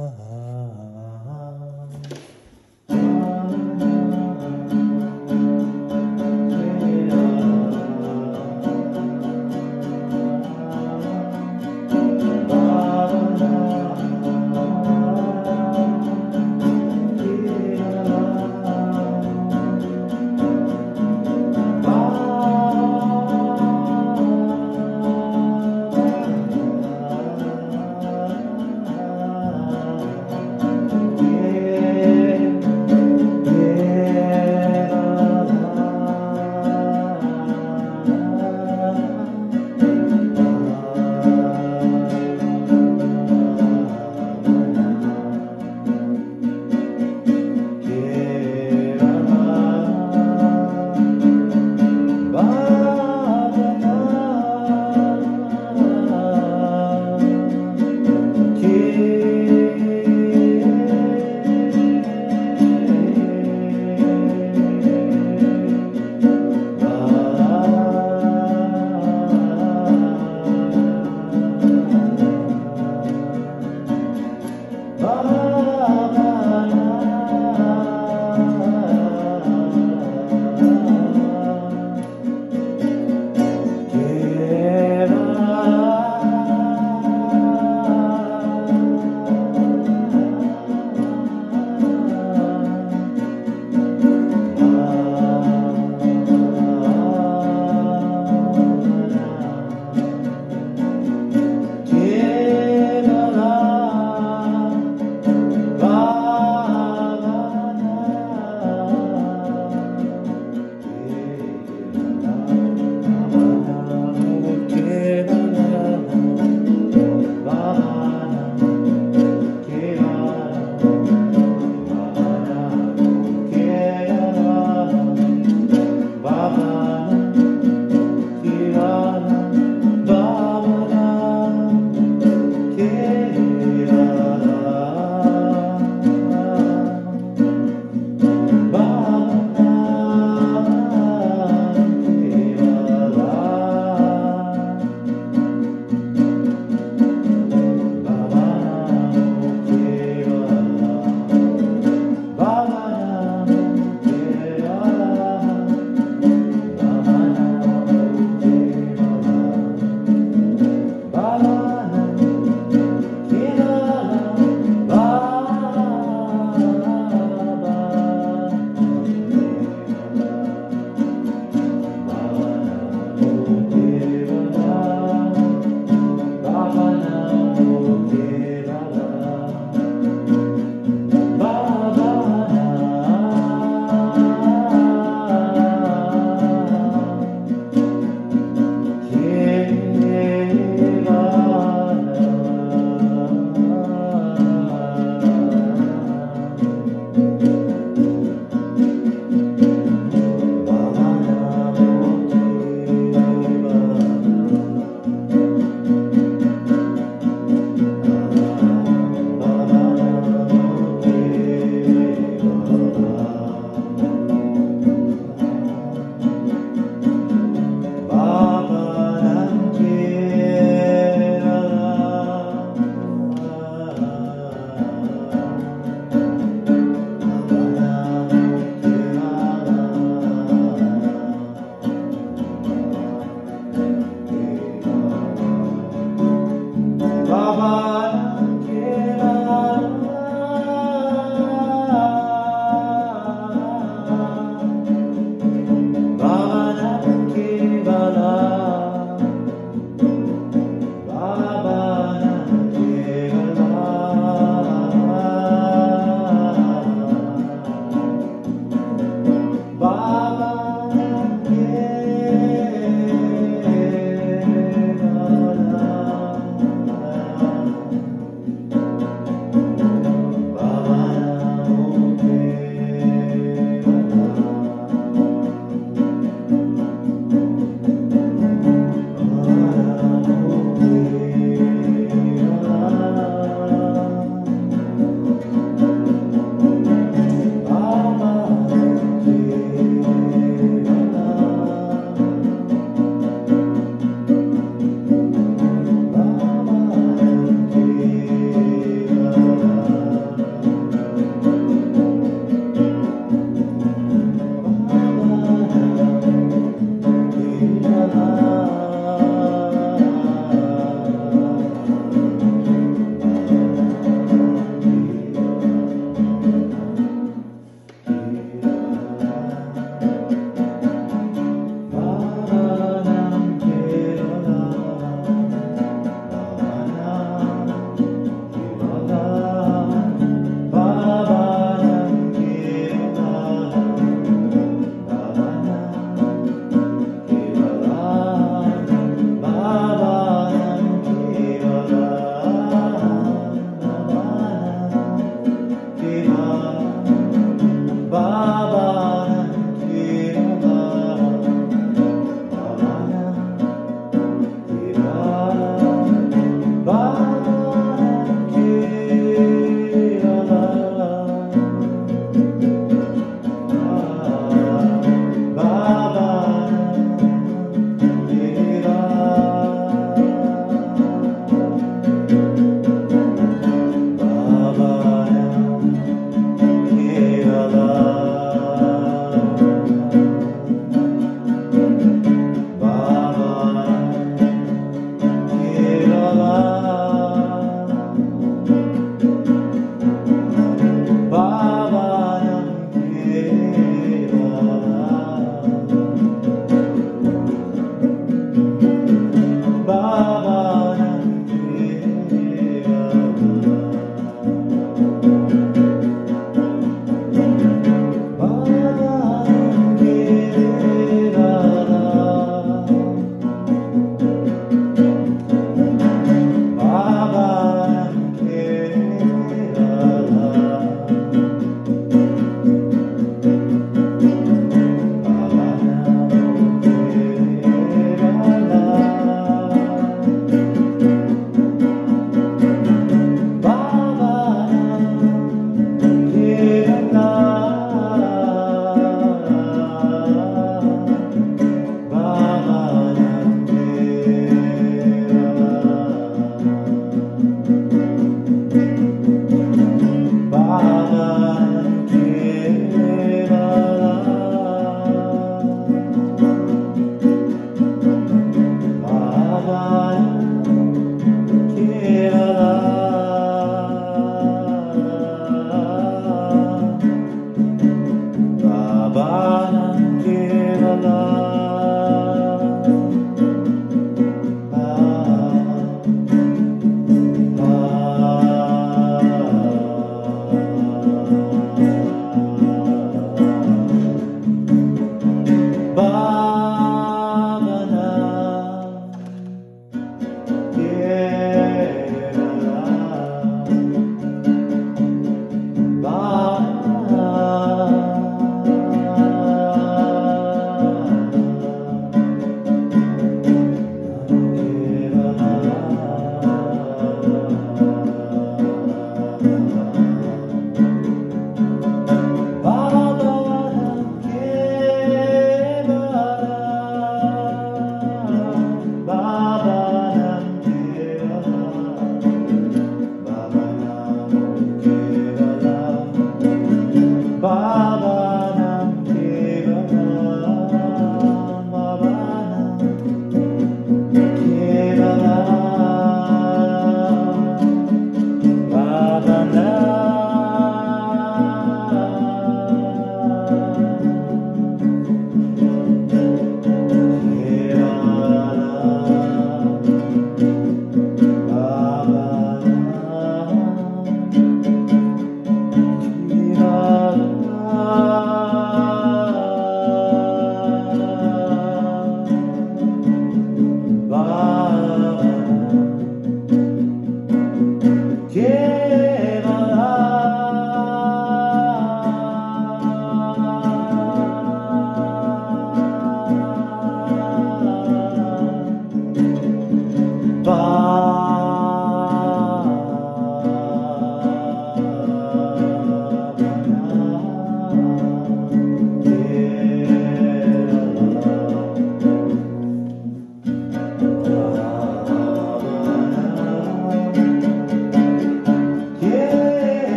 Give